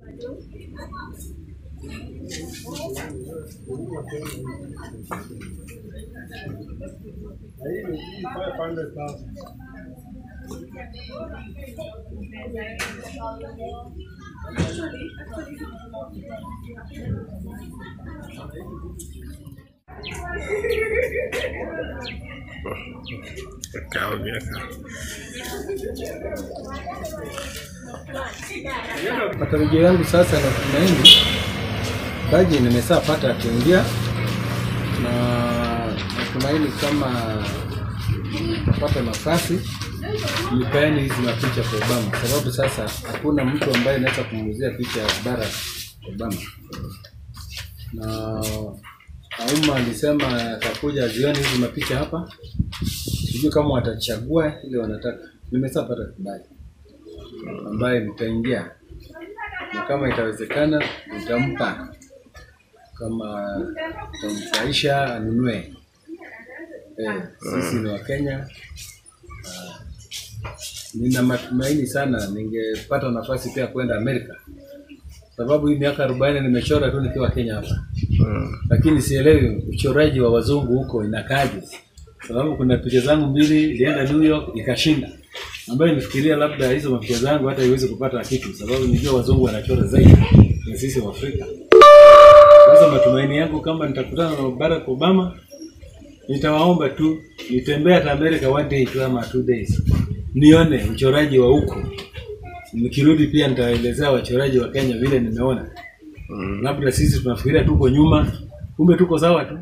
Actually, actually, Kaongea. Matarajio yangu sasa na tumaini baji nimeshapata akiingia na natumaini kama napata nafasi nipeane hizi mapicha kwa Obama, sababu sasa hakuna mtu ambaye anaweza kumuuzia picha ya Barack Obama, na Auma alisema atakuja azione hizi mapicha hapa, sijui kama watachagua ile wanataka. Nimeshapata kibali ambaye nitaingia na kama itawezekana nitampa, kama tamfaisha anunue. Eh, sisi ni Wakenya. Kenya. nina matumaini sana ningepata nafasi pia kwenda Amerika, sababu hii miaka arobaini nimechora tu nikiwa Kenya hapa, lakini sielewi uchoraji wa wazungu huko inakaje, sababu kuna picha zangu mbili ilienda New York ikashinda, ambayo nifikiria labda hizo mapicha zangu hata iwezi kupata kitu, sababu nijua wazungu wanachora zaidi na sisi wa Afrika. Sasa matumaini yangu kama nitakutana na Barack Obama, nitawaomba tu nitembea hata America one day tu ama two days, nione uchoraji wa huko. Nikirudi pia nitaelezea wachoraji wa Kenya vile nimeona. Mm. Labda sisi tunafikiria tuko nyuma, kumbe tuko sawa tu.